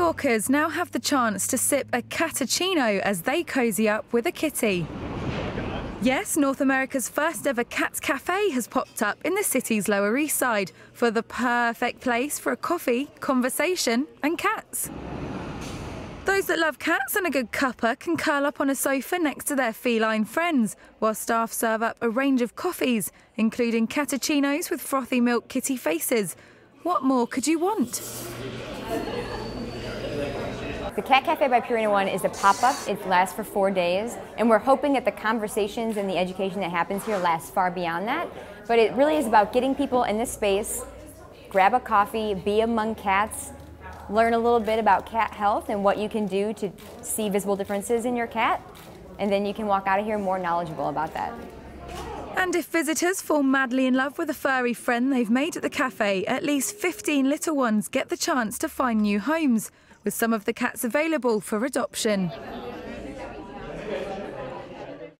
Yorkers now have the chance to sip a cappuccino as they cozy up with a kitty. Yes, North America's first ever Cats Cafe has popped up in the city's Lower East Side for the perfect place for a coffee, conversation, and cats. Those that love cats and a good cuppa can curl up on a sofa next to their feline friends, while staff serve up a range of coffees, including cappuccinos with frothy milk kitty faces. What more could you want? The Cat Cafe by Purina One is a pop-up. It lasts for four days, and we're hoping that the conversations and the education that happens here lasts far beyond that. But it really is about getting people in this space, grab a coffee, be among cats, learn a little bit about cat health and what you can do to see visible differences in your cat, and then you can walk out of here more knowledgeable about that. And if visitors fall madly in love with a furry friend they've made at the cafe, at least 15 little ones get the chance to find new homes with some of the cats available for adoption.